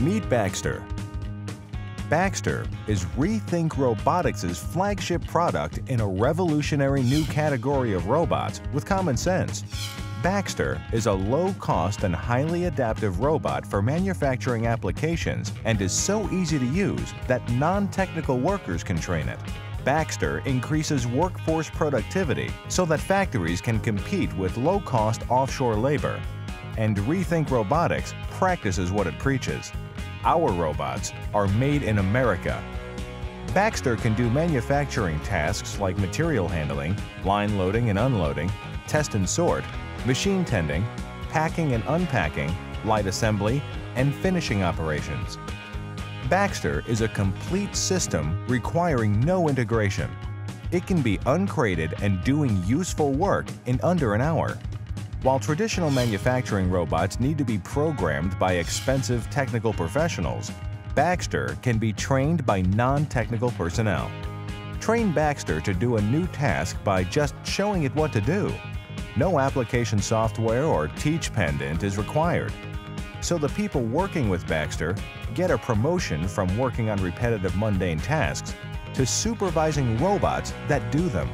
Meet Baxter. Baxter is Rethink Robotics' flagship product in a revolutionary new category of robots with common sense. Baxter is a low-cost and highly adaptive robot for manufacturing applications and is so easy to use that non-technical workers can train it. Baxter increases workforce productivity so that factories can compete with low-cost offshore labor. And Rethink Robotics practices what it preaches. Our robots are made in America. Baxter can do manufacturing tasks like material handling, line loading and unloading, test and sort, machine tending, packing and unpacking, light assembly, and finishing operations. Baxter is a complete system requiring no integration. It can be uncrated and doing useful work in under an hour. While traditional manufacturing robots need to be programmed by expensive technical professionals, Baxter can be trained by non-technical personnel. Train Baxter to do a new task by just showing it what to do. No application software or teach pendant is required. So the people working with Baxter get a promotion from working on repetitive mundane tasks to supervising robots that do them.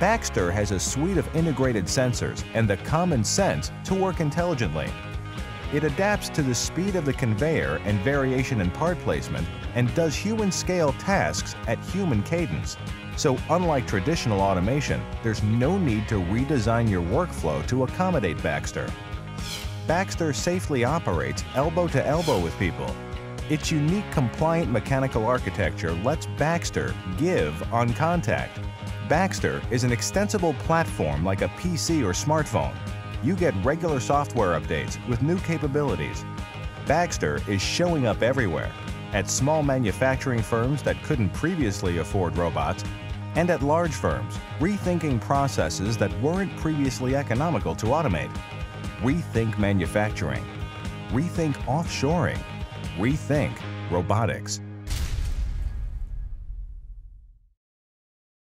Baxter has a suite of integrated sensors and the common sense to work intelligently. It adapts to the speed of the conveyor and variation in part placement and does human-scale tasks at human cadence. So unlike traditional automation, there's no need to redesign your workflow to accommodate Baxter. Baxter safely operates elbow to elbow with people. Its unique compliant mechanical architecture lets Baxter give on contact Baxter is an extensible platform like a PC or smartphone. You get regular software updates with new capabilities. Baxter is showing up everywhere, at small manufacturing firms that couldn't previously afford robots, and at large firms, rethinking processes that weren't previously economical to automate. Rethink manufacturing. Rethink offshoring. Rethink robotics.